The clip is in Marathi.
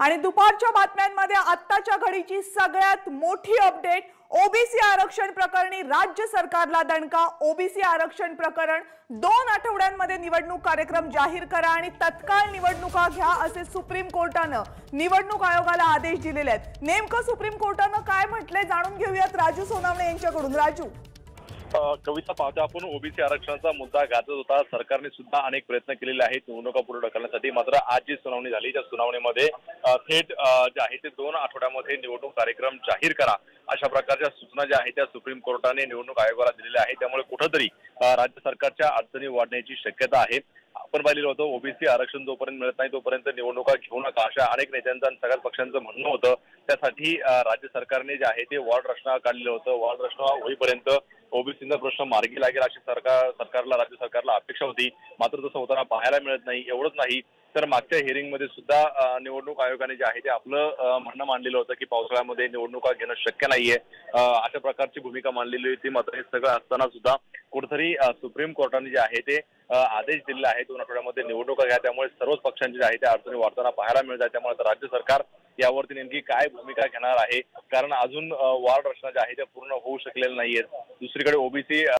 आणि दुपारच्या बातम्यांमध्ये आत्ताच्या घडीची सगळ्यात मोठी अपडेट ओबीसी आरक्षण प्रकरणी राज्य सरकारला दणका. ओबीसी आरक्षण प्रकरण दोन आठवड्यांमध्ये निवडणूक कार्यक्रम जाहीर करा आणि तत्काळ निवडणुका घ्या असे सुप्रीम कोर्टानं निवडणूक आयोगाला आदेश दिलेले आहेत. नेमकं सुप्रीम कोर्टानं काय म्हटलंय जाणून घेऊयात राजू सोनावणे यांच्याकडून. राजू. कविता पाहतो आपण. ओबीसी आरक्षणाचा मुद्दा गाजत होता. सरकारने सुद्धा अनेक प्रयत्न केलेले आहेत. निवडणुका पुढे ढकलण्यासाठी मात्र आज जी सुनावणी झाली त्या सुनावणीमध्ये थेट जे आहे ते दोन आठवड्यामध्ये निवडणूक कार्यक्रम जाहीर करा. अशा प्रकारच्या सूचना ज्या आहेत त्या सुप्रीम कोर्टाने निवडणूक आयोगाला दिलेल्या आहेत. त्यामुळे कुठंतरी राज्य सरकारच्या अडचणी वाढण्याची शक्यता आहे. आपण पाहिलेलं होतं ओबीसी आरक्षण जोपर्यंत मिळत नाही तोपर्यंत निवडणुका घेऊ नका अशा अनेक नेत्यांचं आणि सगळ्या पक्षांचं म्हणणं होतं. त्यासाठी राज्य सरकारने जे आहे ते वॉर्ड रचना काढलेलं होतं. वॉर्ड रचना होईपर्यंत ओबीसीचा प्रश्न मार्गी लागेल अशी सरकार सरकारला राज्य सरकारला अपेक्षा होती. मात्र तसं होताना पाहायला मिळत नाही एवढंच नाही. तर मागच्या हिअरिंगमध्ये सुद्धा निवडणूक आयोगाने जे आहे ते आपलं म्हणणं मांडलेलं होतं की पावसाळ्यामध्ये निवडणुका घेणं शक्य नाहीये. अशा प्रकारची भूमिका मांडलेली होती. मात्र हे सगळं असताना सुद्धा कुठेतरी सुप्रीम कोर्टाने जे आहे ते आदेश दिलेला आहे दोन आठवड्यामध्ये निवडणुका घ्या. त्यामुळे सर्वच पक्षांचे जे आहे त्या अडचणी वाढताना पाहायला मिळत आहे त्यामुळे राज्य सरकार यावरती नेमकी काय भूमिका घेणार आहे? कारण अजून वार्ड रचना ज्या आहे त्या पूर्ण होऊ शकलेल्या नाहीयेत. दुसरीकडे ओबीसी